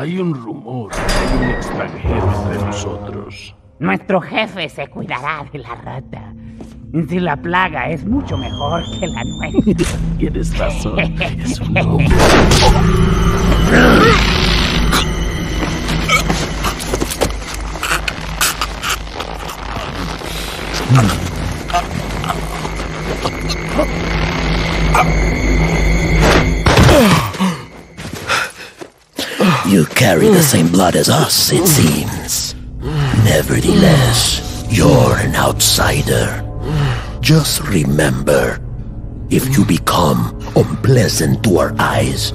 Hay un rumor de que hay un extranjero entre nosotros. Nuestro jefe se cuidará de la rata. Si la plaga es mucho mejor que la nuestra. Tienes razón. Es un hombre. You carry the same blood as us, it seems. Nevertheless, you're an outsider. Just remember, if you become unpleasant to our eyes,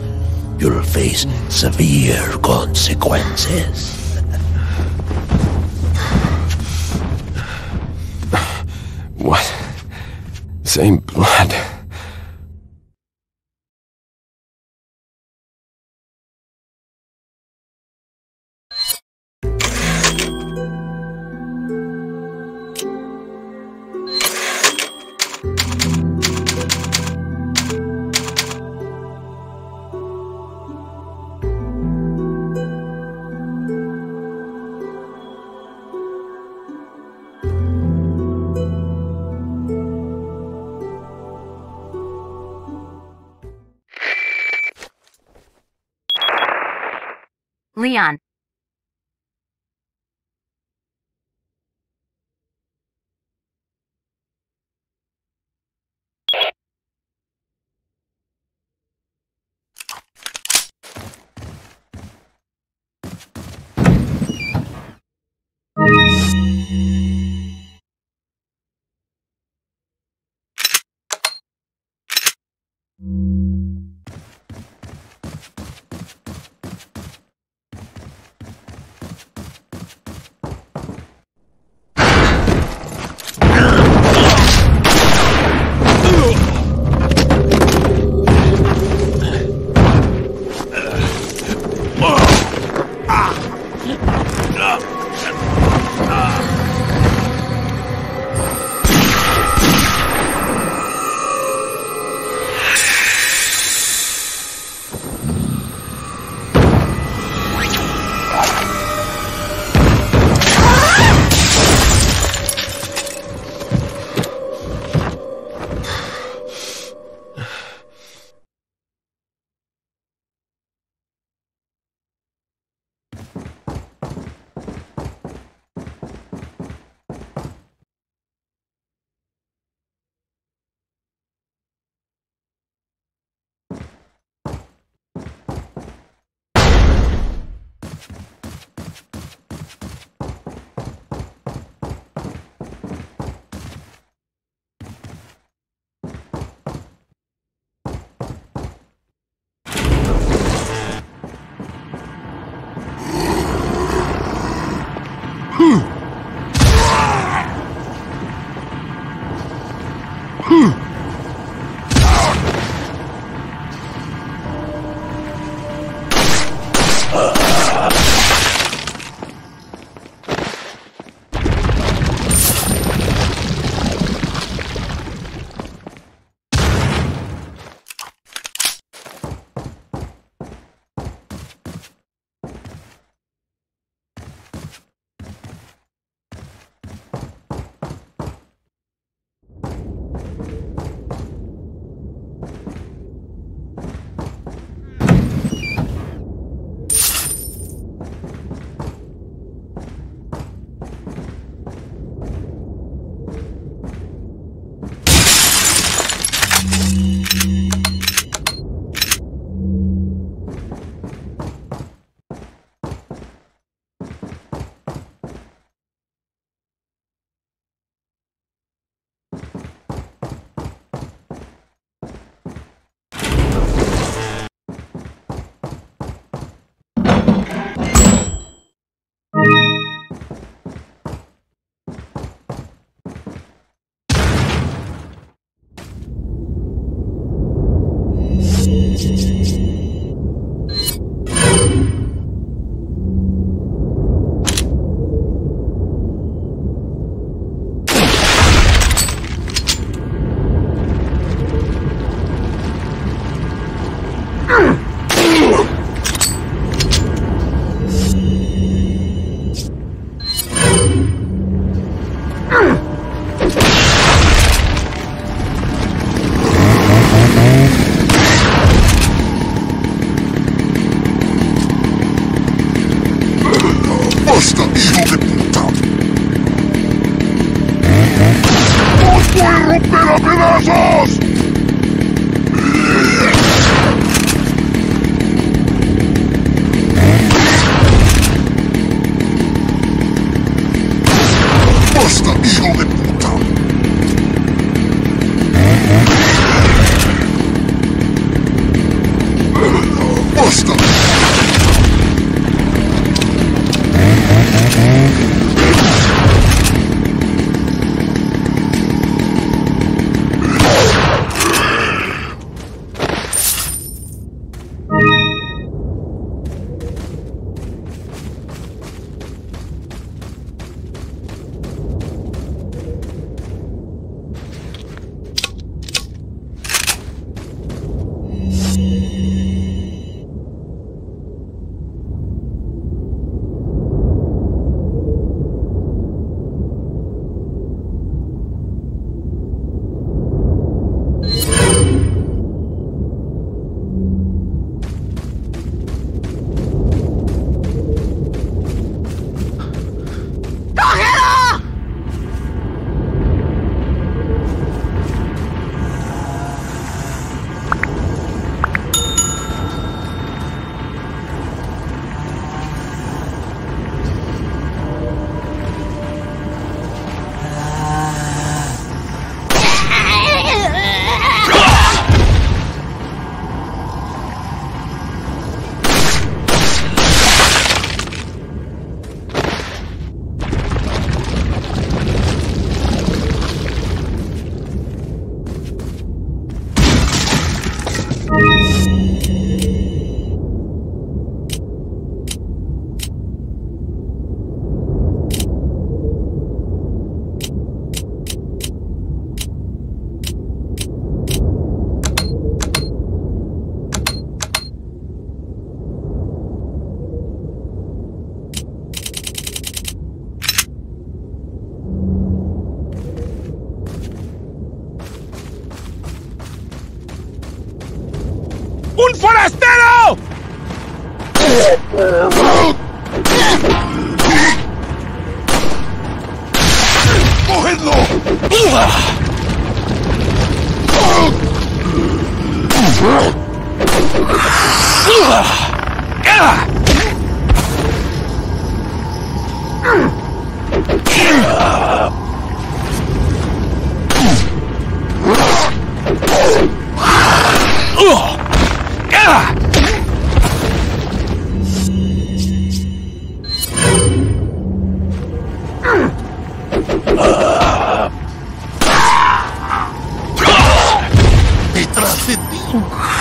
you'll face severe consequences. What? Same blood. Leon. Detrás de 进来。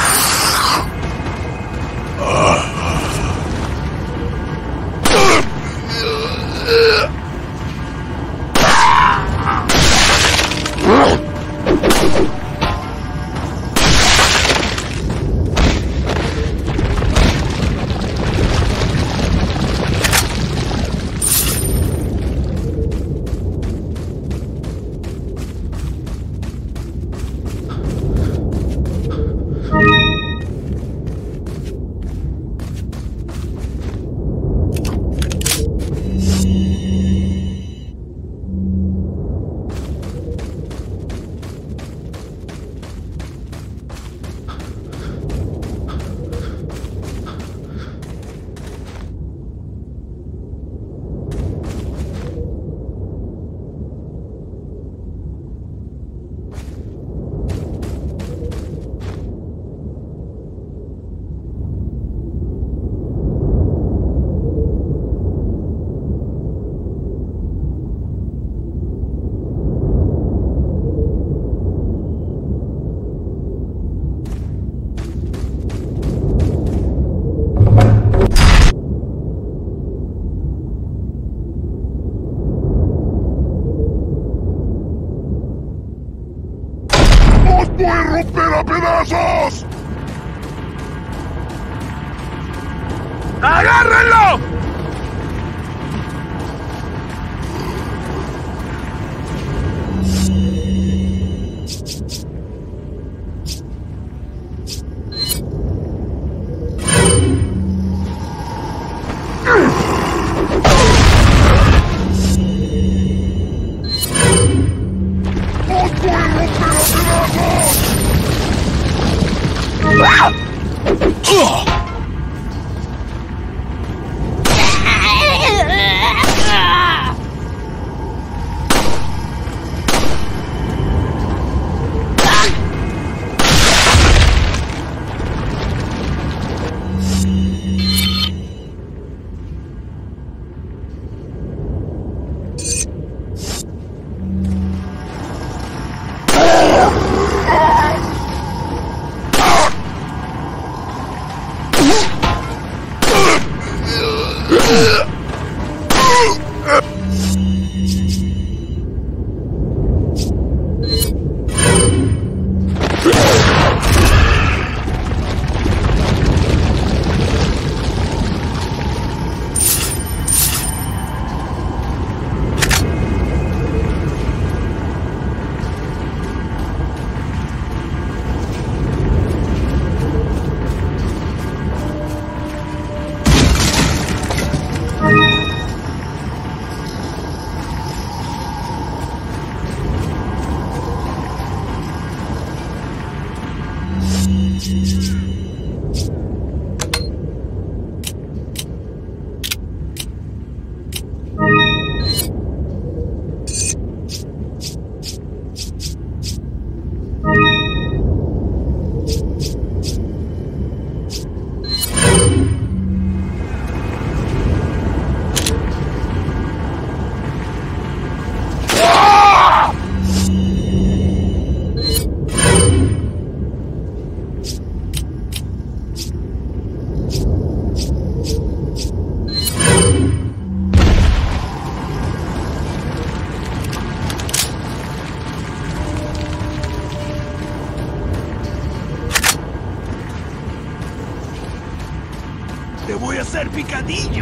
picadinho.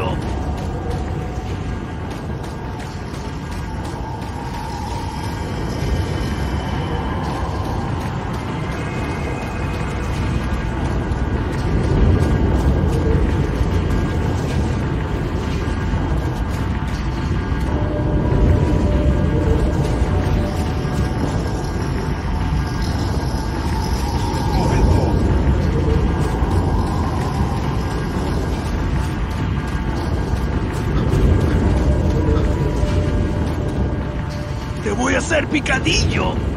Picadillo.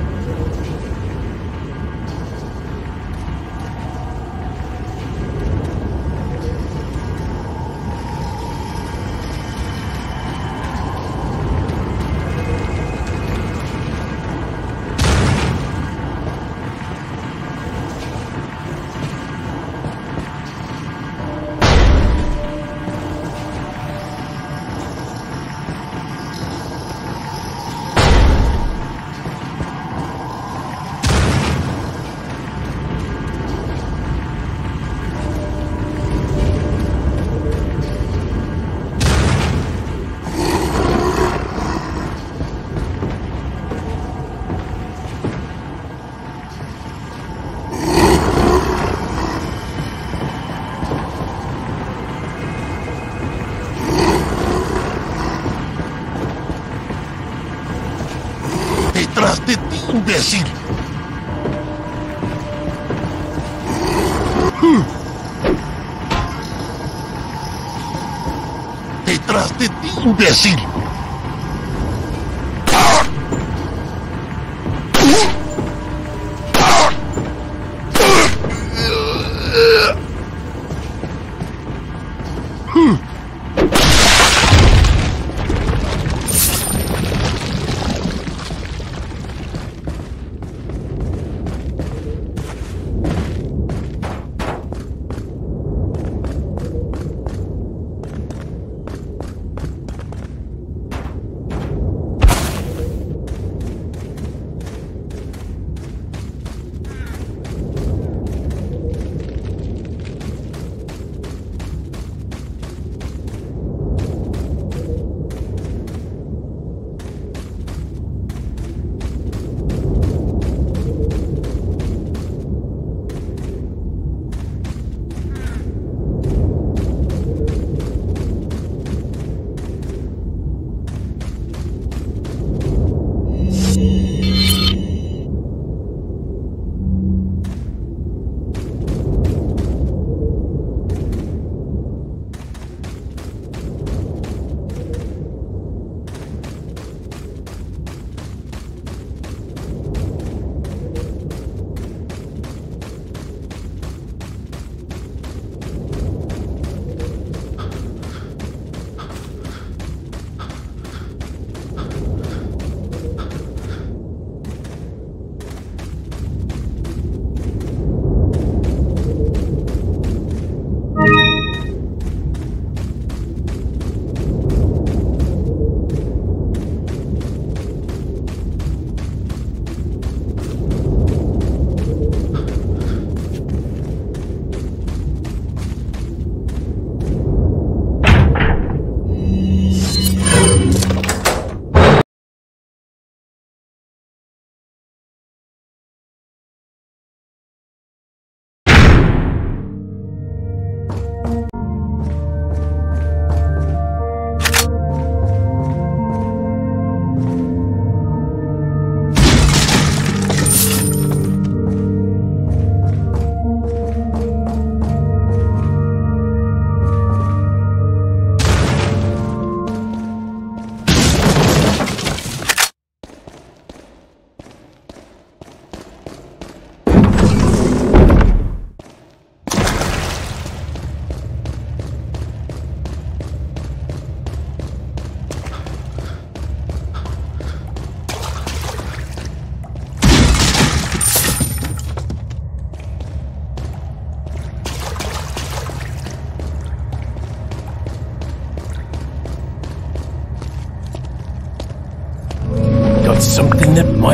imbecil! Detrás de ti, imbecil! Hmm.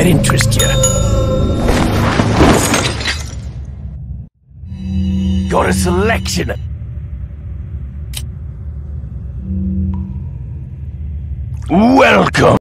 Might interest you. Got a selection Welcome.